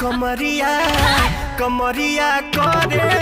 कमरिया कमरिया करे।